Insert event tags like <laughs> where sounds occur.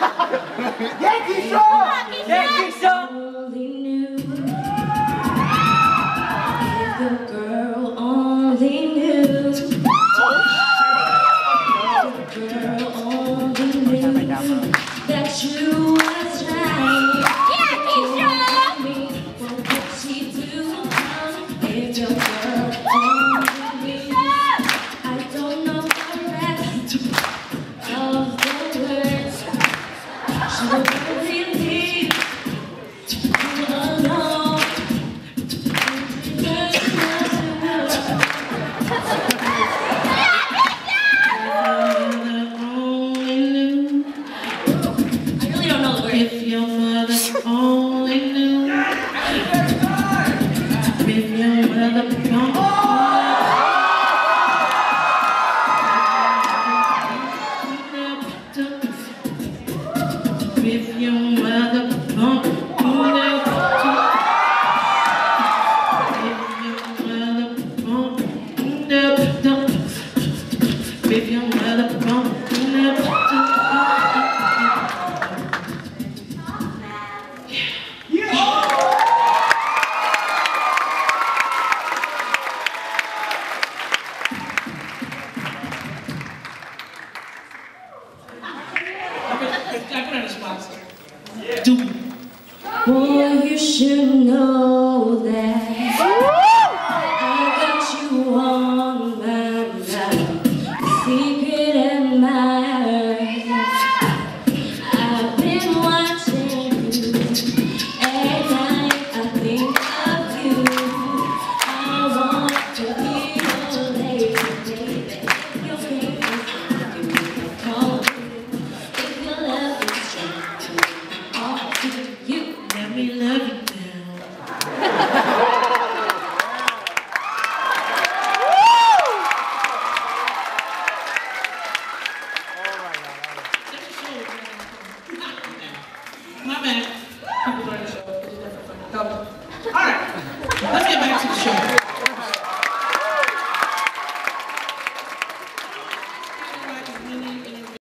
Jackie Show! Jackie Show! 是 <laughs> Baby, you're do. Oh, you should know that. love you now. <laughs> My Alright. Let's get back.